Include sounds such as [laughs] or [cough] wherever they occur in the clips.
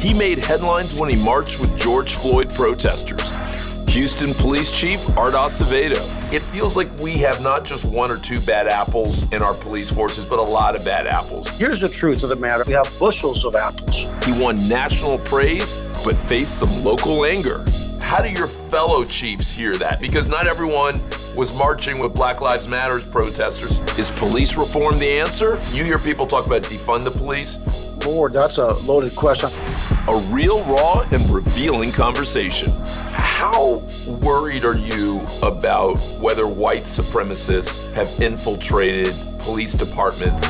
He made headlines when he marched with George Floyd protesters. Houston Police Chief Art Acevedo. It feels like we have not just one or two bad apples in our police forces, but a lot of bad apples. Here's the truth of the matter we have bushels of apples. He won national praise, but faced some local anger. How do your fellow chiefs hear that? Because not everyone was marching with Black Lives Matters protesters. Is police reform the answer? You hear people talk about defund the police. Lord, that's a loaded question. A real, raw, and revealing conversation. How worried are you about whether white supremacists have infiltrated police departments?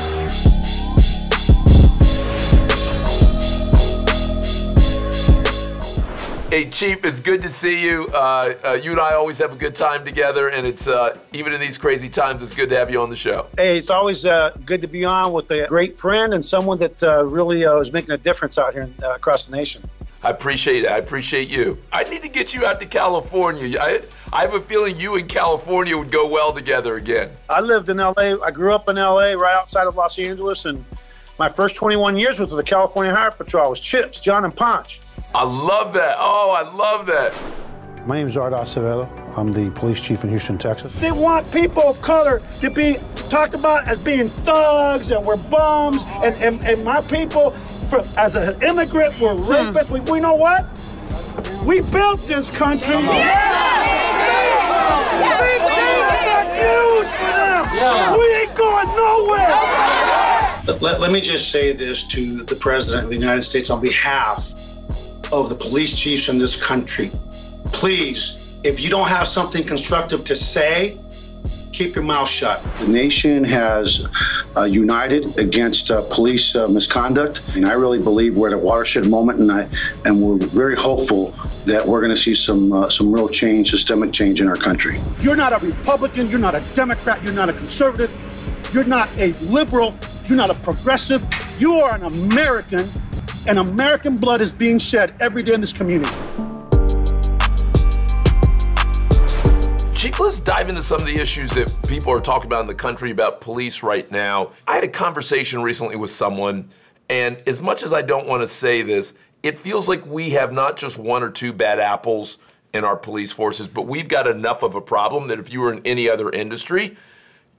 Hey, Chief, it's good to see you. Uh, uh, you and I always have a good time together, and it's uh, even in these crazy times, it's good to have you on the show. Hey, it's always uh, good to be on with a great friend and someone that uh, really uh, is making a difference out here across the nation. I appreciate it. I appreciate you. I need to get you out to California. I, I have a feeling you and California would go well together again. I lived in LA. I grew up in LA, right outside of Los Angeles, and my first 21 years was with the California Highway Patrol. I was Chips, John, and Ponch. I love that. Oh, I love that. My name is Art Acevedo. I'm the police chief in Houston, Texas. They want people of color to be talked about as being thugs and we're bums, and, and, and my people, for, as an immigrant, were hmm. rapists. Hmm. We, we know what? We built this country. Yeah. Yeah. We ain't going nowhere. Let, let me just say this to the President of the United States on behalf of the police chiefs in this country. Please, if you don't have something constructive to say, keep your mouth shut. The nation has uh, united against uh, police uh, misconduct, and I really believe we're at a watershed moment, and I and we're very hopeful that we're going to see some uh, some real change, systemic change in our country. You're not a Republican, you're not a Democrat, you're not a conservative, you're not a liberal, you're not a progressive. You are an American and American blood is being shed every day in this community. Chief, let's dive into some of the issues that people are talking about in the country about police right now. I had a conversation recently with someone, and as much as I don't want to say this, it feels like we have not just one or two bad apples in our police forces, but we've got enough of a problem that if you were in any other industry,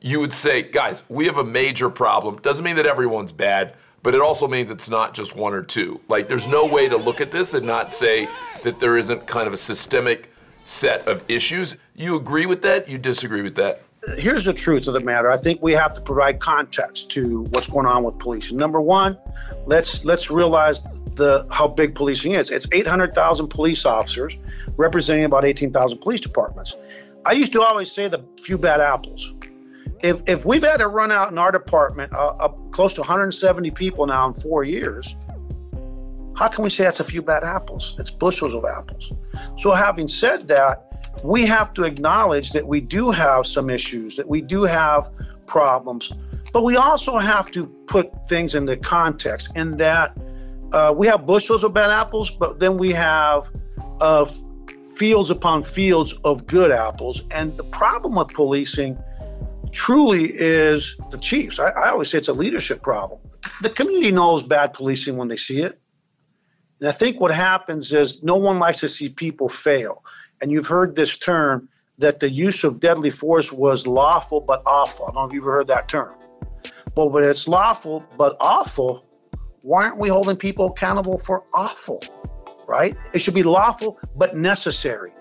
you would say, guys, we have a major problem. Doesn't mean that everyone's bad, but it also means it's not just one or two. Like, there's no way to look at this and not say that there isn't kind of a systemic set of issues. You agree with that? You disagree with that? Here's the truth of the matter. I think we have to provide context to what's going on with policing. Number one, let's let's realize the how big policing is. It's 800,000 police officers representing about 18,000 police departments. I used to always say the few bad apples if if we've had a run out in our department uh, close to 170 people now in four years, how can we say that's a few bad apples? It's bushels of apples. So having said that, we have to acknowledge that we do have some issues, that we do have problems, but we also have to put things into context. In that uh, we have bushels of bad apples, but then we have uh, fields upon fields of good apples. And the problem with policing truly is the chiefs. I, I, always say it's a leadership problem. The community knows bad policing when they see it. And I think what happens is no one likes to see people fail. And you've heard this term that the use of deadly force was lawful but awful. I don't know if you've ever heard that term. But when it's lawful but awful, why aren't we holding people accountable for awful? Right? It should be lawful but necessary.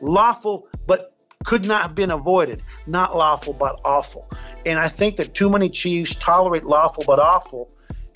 Lawful but could not have been avoided. Not lawful, but awful. And I think that too many chiefs tolerate lawful but awful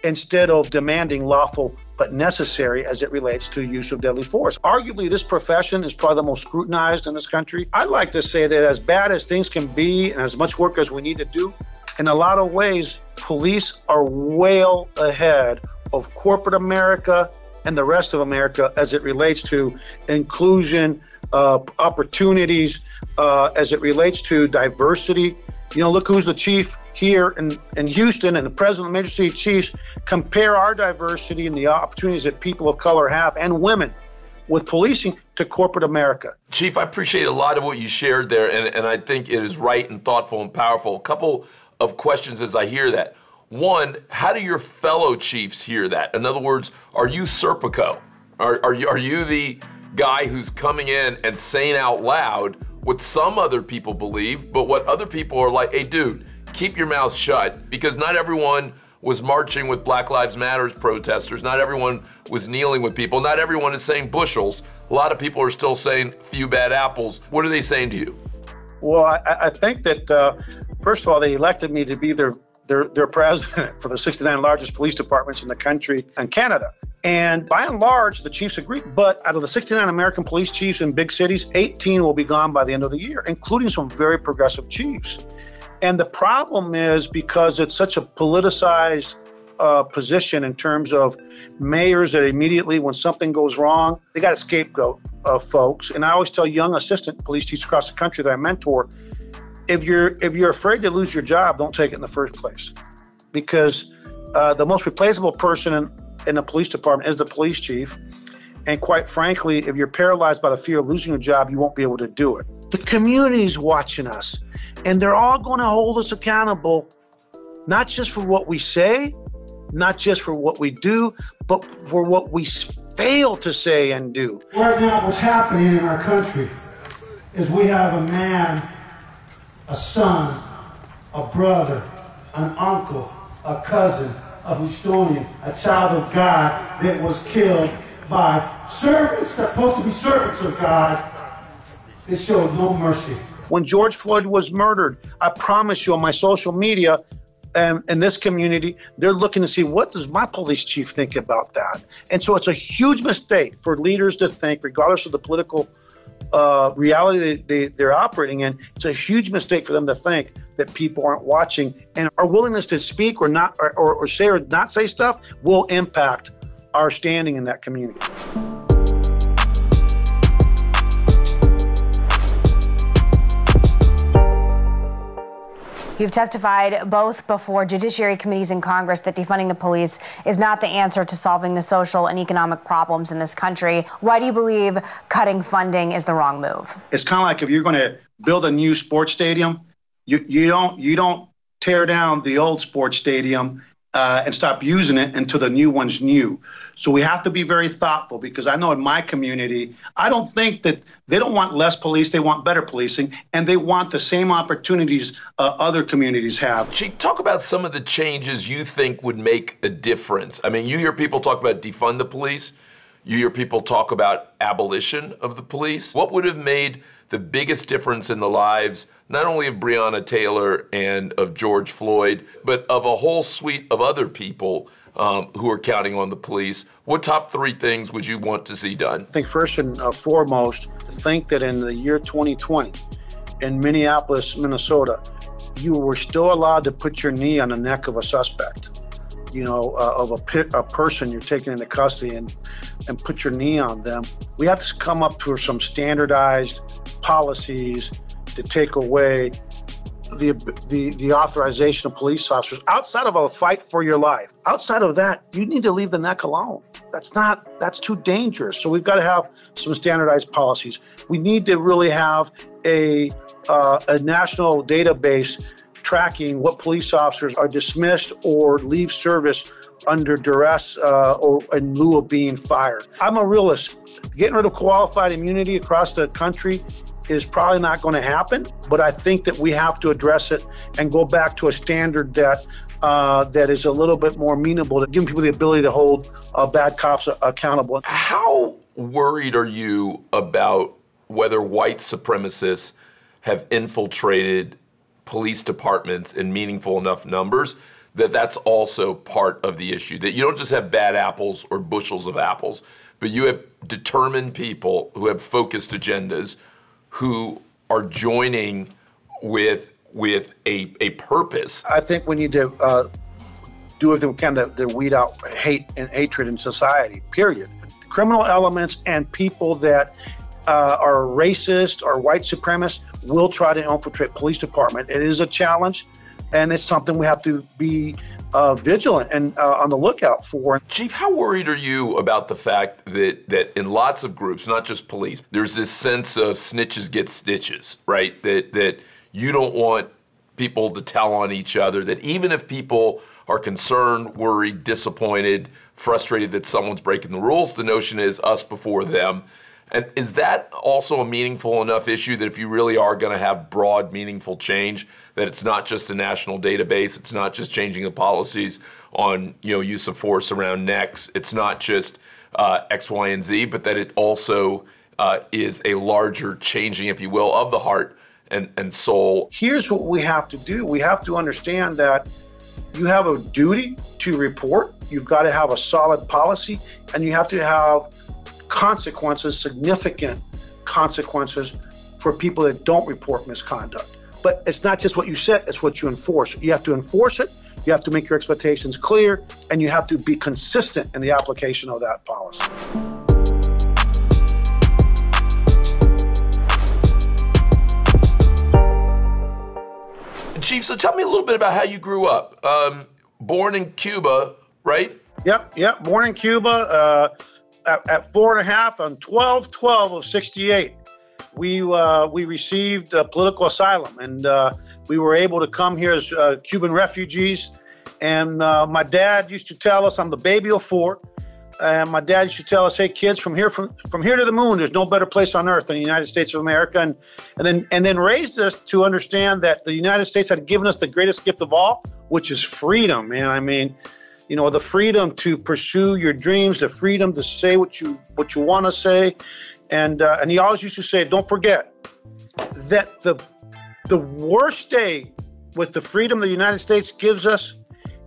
instead of demanding lawful but necessary as it relates to use of deadly force. Arguably, this profession is probably the most scrutinized in this country. I'd like to say that as bad as things can be and as much work as we need to do, in a lot of ways, police are well ahead of corporate America and the rest of America as it relates to inclusion, uh, opportunities uh, as it relates to diversity. You know, look who's the chief here in, in Houston and the president of the Major City Chiefs. Compare our diversity and the opportunities that people of color have and women with policing to corporate America. Chief, I appreciate a lot of what you shared there, and, and I think it is right and thoughtful and powerful. A couple of questions as I hear that. One, how do your fellow chiefs hear that? In other words, are you Serpico? Are, are, you, are you the guy who's coming in and saying out loud what some other people believe, but what other people are like, hey, dude, keep your mouth shut because not everyone was marching with Black Lives Matters protesters. Not everyone was kneeling with people. Not everyone is saying bushels. A lot of people are still saying few bad apples. What are they saying to you? Well, I, I think that, uh, first of all, they elected me to be their their, their president for the 69 largest police departments in the country and Canada. And by and large, the chiefs agree. But out of the 69 American police chiefs in big cities, 18 will be gone by the end of the year, including some very progressive chiefs. And the problem is because it's such a politicized uh, position in terms of mayors that immediately, when something goes wrong, they got a scapegoat of folks. And I always tell young assistant police chiefs across the country that I mentor, if you're if you're afraid to lose your job, don't take it in the first place, because uh, the most replaceable person in, in the police department as the police chief. And quite frankly, if you're paralyzed by the fear of losing your job, you won't be able to do it. The community's watching us, and they're all going to hold us accountable, not just for what we say, not just for what we do, but for what we fail to say and do. Right now, what's happening in our country is we have a man a son, a brother, an uncle, a cousin, a Houstonian, a child of God that was killed by servants supposed to be servants of God They showed no mercy. When George Floyd was murdered, I promise you on my social media, and in this community, they're looking to see what does my police chief think about that. And so it's a huge mistake for leaders to think, regardless of the political uh, reality they, they're operating in, it's a huge mistake for them to think that people aren't watching and our willingness to speak or not or, or, or say or not say stuff will impact our standing in that community. You've testified both before judiciary committees in Congress that defunding the police is not the answer to solving the social and economic problems in this country. Why do you believe cutting funding is the wrong move? It's kind of like if you're going to build a new sports stadium, you, you don't you don't tear down the old sports stadium uh, and stop using it until the new one's new. So we have to be very thoughtful because I know in my community, I don't think that they don't want less police, they want better policing, and they want the same opportunities uh, other communities have. Chief, talk about some of the changes you think would make a difference. I mean, you hear people talk about defund the police, you hear people talk about abolition of the police. What would have made the biggest difference in the lives not only of Breonna Taylor and of George Floyd, but of a whole suite of other people um, who are counting on the police. What top three things would you want to see done? I think first and uh, foremost, think that in the year 2020, in Minneapolis, Minnesota, you were still allowed to put your knee on the neck of a suspect you know, uh, of a, a person you're taking into custody and, and put your knee on them. We have to come up with some standardized policies to take away the, the, the authorization of police officers outside of a fight for your life. Outside of that, you need to leave the neck alone. That's not, that's too dangerous. So we've got to have some standardized policies. We need to really have a, uh, a national database tracking what police officers are dismissed or leave service under duress uh, or in lieu of being fired. I'm a realist. Getting rid of qualified immunity across the country is probably not going to happen, but I think that we have to address it and go back to a standard that uh, that is a little bit more amenable to giving people the ability to hold uh, bad cops accountable. How worried are you about whether white supremacists have infiltrated police departments in meaningful enough numbers that that's also part of the issue. That you don't just have bad apples or bushels of apples, but you have determined people who have focused agendas who are joining with with a, a purpose. I think we need to uh, do everything we can to, to weed out hate and hatred in society, period. Criminal elements and people that uh, are racist or white supremacists will try to infiltrate police department. It is a challenge, and it's something we have to be uh, vigilant and uh, on the lookout for. Chief, how worried are you about the fact that that in lots of groups, not just police, there's this sense of snitches get stitches, right? That that you don't want people to tell on each other. That even if people are concerned, worried, disappointed, frustrated that someone's breaking the rules. The notion is us before them. And is that also a meaningful enough issue that if you really are going to have broad, meaningful change, that it's not just a national database, it's not just changing the policies on you know use of force around necks, it's not just uh, X, Y, and Z, but that it also uh, is a larger changing, if you will, of the heart and, and soul. Here's what we have to do: we have to understand that you have a duty to report. You've got to have a solid policy, and you have to have consequences, significant consequences for people that don't report misconduct. But it's not just what you said, it's what you enforce. You have to enforce it, you have to make your expectations clear, and you have to be consistent in the application of that policy. Chief, so tell me a little bit about how you grew up. Um, born in Cuba, right? Yep, yep. Born in Cuba. Uh, at, at four and a half on 12 12 of 68 we uh, we received uh, political asylum and uh, we were able to come here as uh, Cuban refugees. And uh, my dad used to tell us, I'm the baby of four, and my dad used to tell us, "Hey kids, from here from from here to the moon, there's no better place on earth than the United States of America." And and then and then raised us to understand that the United States had given us the greatest gift of all, which is freedom. Man, I mean you know the freedom to pursue your dreams the freedom to say what you what you want to say and uh, and he always used to say don't forget that the the worst day with the freedom the united states gives us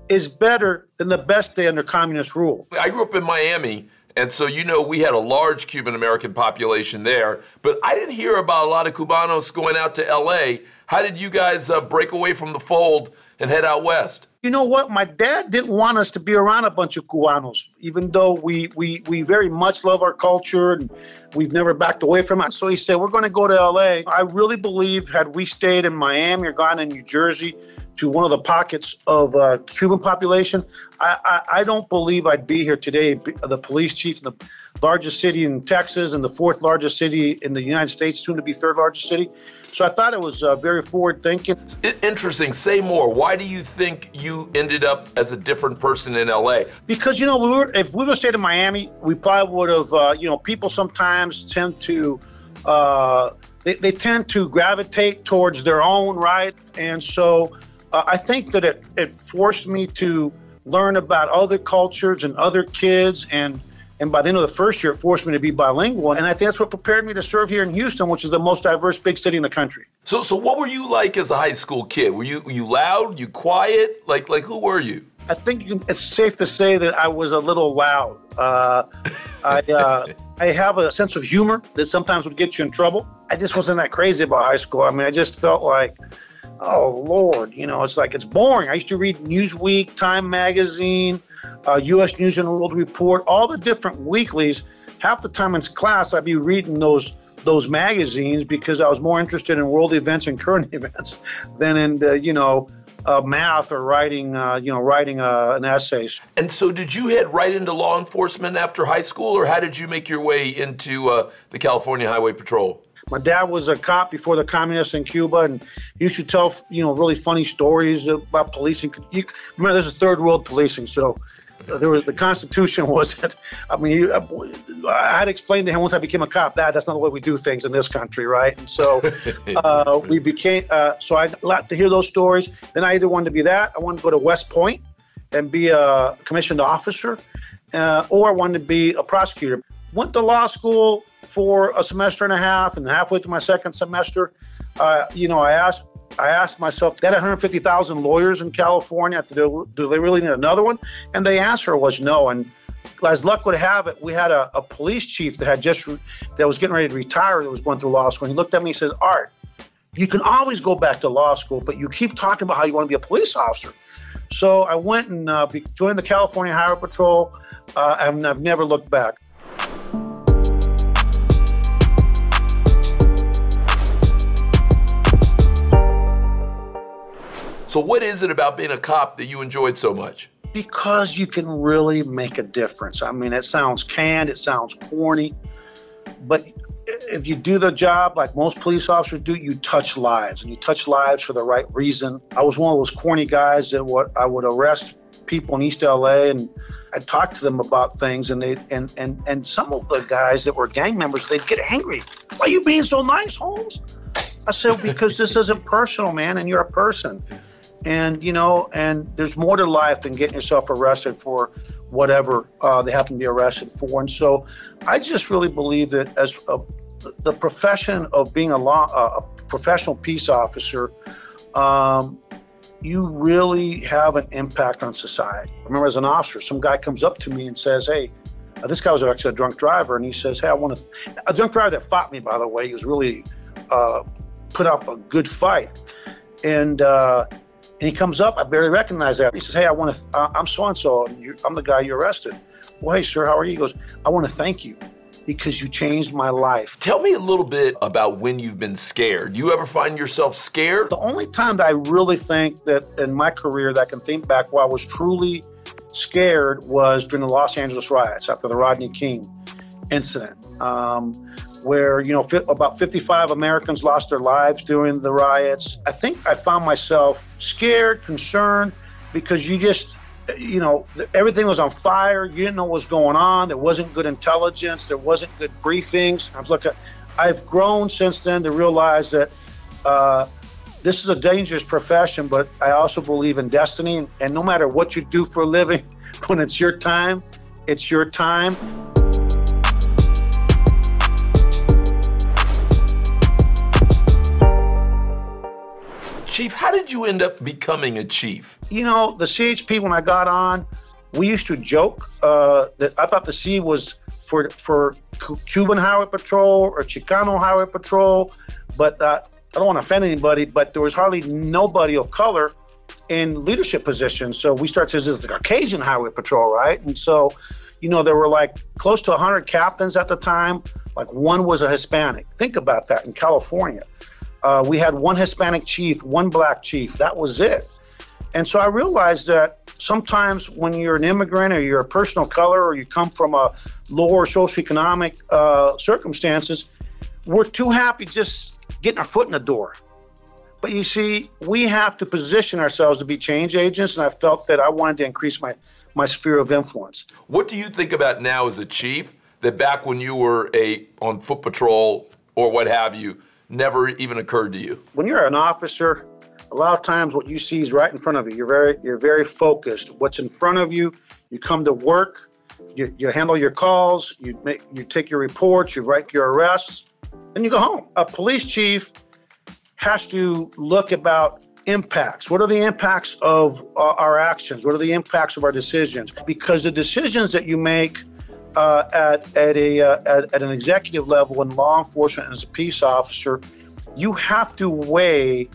is better than the best day under communist rule i grew up in miami and so, you know, we had a large Cuban American population there, but I didn't hear about a lot of Cubanos going out to LA. How did you guys uh, break away from the fold and head out west? You know what? My dad didn't want us to be around a bunch of Cubanos, even though we, we, we very much love our culture and we've never backed away from it. So he said, We're going to go to LA. I really believe, had we stayed in Miami or gone to New Jersey, to one of the pockets of uh, Cuban population, I, I, I, don't believe I'd be here today. The police chief in the largest city in Texas and the fourth largest city in the United States, soon to be third largest city. So I thought it was uh, very forward thinking. Interesting. Say more. Why do you think you ended up as a different person in LA? Because you know, we were if we would have stayed in Miami, we probably would have. Uh, you know, people sometimes tend to. Uh, they, they tend to gravitate towards their own right, and so uh, I think that it, it forced me to learn about other cultures and other kids and and by the end of the first year, it forced me to be bilingual. And I think that's what prepared me to serve here in Houston, which is the most diverse big city in the country. So, so what were you like as a high school kid? Were you were you loud? You quiet? Like like who were you? I think you can, it's safe to say that I was a little loud. Uh, I uh, I have a sense of humor that sometimes would get you in trouble. I just wasn't that crazy about high school. I mean, I just felt like oh Lord, you know, it's like it's boring. I used to read Newsweek, Time Magazine, uh, U.S. News and World Report, all the different weeklies. Half the time in class, I'd be reading those those magazines because I was more interested in world events and current [laughs] events than in the, you know uh, math or writing uh, you know writing uh, an essay. And so, did you head right into law enforcement after high school, or how did you make your way into uh, the California Highway Patrol? My dad was a cop before the communists in Cuba, and he used to tell you know really funny stories about policing. You, remember, this is third world policing, so there was the Constitution [laughs] wasn't. I mean, I had explained to him once I became a cop that that's not the way we do things in this country, right? And so [laughs] uh, we became. Uh, so I like to hear those stories. Then I either wanted to be that, I wanted to go to West Point and be a commissioned officer, uh, or I wanted to be a prosecutor. Went to law school for a semester and a half, and halfway through my second semester, uh, you know, I asked I asked myself, got 150,000 lawyers in California. Do, do they really need another one? And the answer was no. And as luck would have it, we had a, a, police chief that had just that was getting ready to retire that was going through law school. And he looked at me and says, "Art, you can always go back to law school, but you keep talking about how you want to be a police officer." So I went and uh, joined the California Highway Patrol, uh, and I've never looked back. So, what is it about being a cop that you enjoyed so much? Because you can really make a difference. I mean, it sounds canned, it sounds corny, but if you do the job like most police officers do, you touch lives and you touch lives for the right reason. I was one of those corny guys that what I would arrest people in East LA and I talked to them about things and they and and and some of the guys that were gang members, they'd get angry. Why are you being so nice, Holmes? I said, because this isn't personal, man, and you're a person. And you know, and there's more to life than getting yourself arrested for whatever uh, they happen to be arrested for. And so I just really believe that as a, the profession of being a law a professional peace officer um, you really have an impact on society. I remember as an officer, some guy comes up to me and says, Hey, uh, this guy was actually a drunk driver, and he says, Hey, I want to. A drunk driver that fought me, by the way, he was really uh, put up a good fight. And, uh, and he comes up, I barely recognize that. He says, Hey, I want to, th- I'm so and so, I'm the guy you arrested. Well, hey, sir, how are you? He goes, I want to thank you because you changed my life. Tell me a little bit about when you've been scared. Do You ever find yourself scared? The only time that I really think that in my career that I can think back where I was truly scared was during the Los Angeles riots after the Rodney King incident. Um, where you know about 55 Americans lost their lives during the riots. I think I found myself scared, concerned, because you just you know, everything was on fire. You didn't know what was going on. There wasn't good intelligence. There wasn't good briefings. I was looking. I've grown since then to realize that uh, this is a dangerous profession, but I also believe in destiny. And no matter what you do for a living, [laughs] when it's your time, it's your time. Chief, how did you end up becoming a chief? You know, the CHP, when I got on, we used to joke uh, that I thought the C was for for Cuban Highway Patrol or Chicano Highway Patrol, but uh, I don't want to offend anybody, but there was hardly nobody of color in leadership positions. So we started as the Caucasian Highway Patrol, right? And so, you know, there were like close to 100 captains at the time. Like one was a Hispanic. Think about that in California. Uh, we had one Hispanic chief, one black chief. That was it. And so I realized that sometimes when you're an immigrant or you're a person of color or you come from a lower socioeconomic uh, circumstances, we're too happy just getting our foot in the door. But you see, we have to position ourselves to be change agents, and I felt that I wanted to increase my, my sphere of influence. What do you think about now as a chief that back when you were a on foot patrol or what have you, never even occurred to you? When you're an officer, a lot of times what you see is right in front of you. You're very you're very focused. What's in front of you, you come to work, you, you handle your calls, you make you take your reports, you write your arrests, and you go home. A police chief has to look about impacts. What are the impacts of uh, our actions? What are the impacts of our decisions? Because the decisions that you make uh, at at a uh, at, at an executive level in law enforcement and as a peace officer, you have to weigh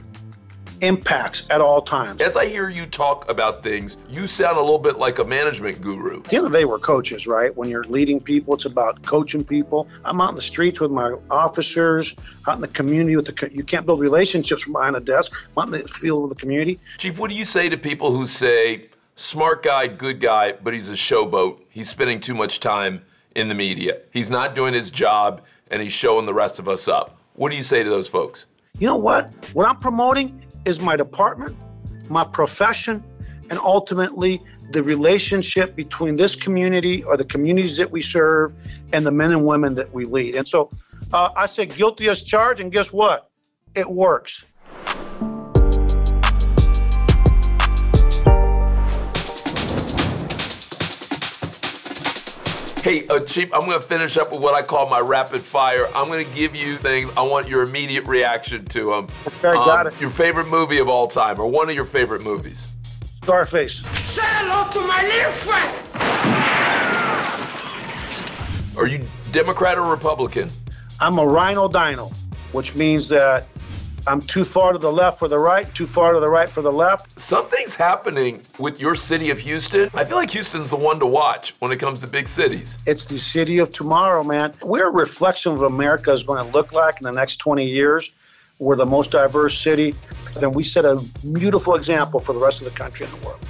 impacts at all times. As I hear you talk about things, you sound a little bit like a management guru. At the end of the day, we're coaches, right? When you're leading people, it's about coaching people. I'm out in the streets with my officers, out in the community with the. You can't build relationships from behind a desk. I'm out in the field with the community. Chief, what do you say to people who say, smart guy, good guy, but he's a showboat. He's spending too much time in the media. He's not doing his job and he's showing the rest of us up. What do you say to those folks? You know what? What I'm promoting is my department, my profession, and ultimately the relationship between this community or the communities that we serve and the men and women that we lead. And so uh, I said guilty as charged, and guess what? It works. Hey, uh, Chief, I'm going to finish up with what I call my rapid fire. I'm going to give you things. I want your immediate reaction to them. Okay, um, got it. Your favorite movie of all time, or one of your favorite movies? Scarface. Say hello to my little friend. Are you Democrat or Republican? I'm a RINO DINO, which means that I'm too far to the left for the right, too far to the right for the left. Something's happening with your city of Houston. I feel like Houston's the one to watch when it comes to big cities. It's the city of tomorrow, man. We're a reflection of what America is going to look like in the next 20 years. We're the most diverse city. Then we set a beautiful example for the rest of the country and the world.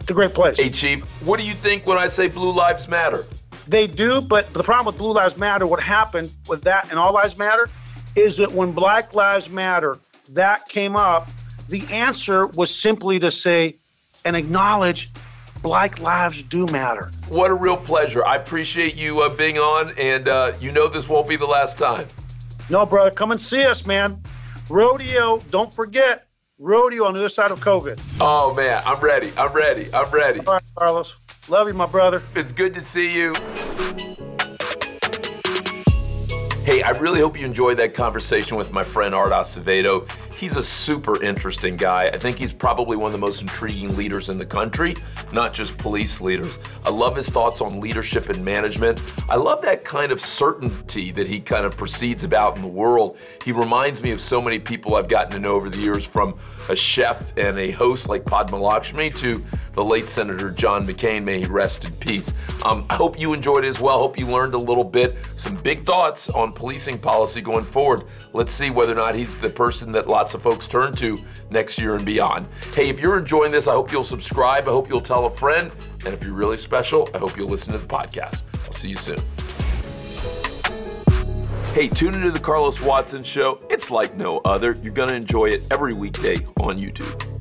It's a great place. Hey, Chief, what do you think when I say Blue Lives Matter? They do, but the problem with Blue Lives Matter, what happened with that and All Lives Matter, is that when Black Lives Matter, that came up, the answer was simply to say and acknowledge Black lives do matter. What a real pleasure. I appreciate you uh, being on, and uh, you know this won't be the last time. No, brother, come and see us, man. Rodeo, don't forget, rodeo on the other side of COVID. Oh, man, I'm ready. I'm ready. I'm ready. All right, Carlos. Love you, my brother. It's good to see you. Hey, I really hope you enjoyed that conversation with my friend Art Acevedo. He's a super interesting guy. I think he's probably one of the most intriguing leaders in the country, not just police leaders. I love his thoughts on leadership and management. I love that kind of certainty that he kind of proceeds about in the world. He reminds me of so many people I've gotten to know over the years, from a chef and a host like Padma Lakshmi to the late Senator John McCain. May he rest in peace. Um, I hope you enjoyed it as well. Hope you learned a little bit, some big thoughts on policing policy going forward. Let's see whether or not he's the person that lots of folks turn to next year and beyond. Hey, if you're enjoying this, I hope you'll subscribe. I hope you'll tell a friend. And if you're really special, I hope you'll listen to the podcast. I'll see you soon. Hey, tune into the Carlos Watson Show. It's like no other. You're going to enjoy it every weekday on YouTube.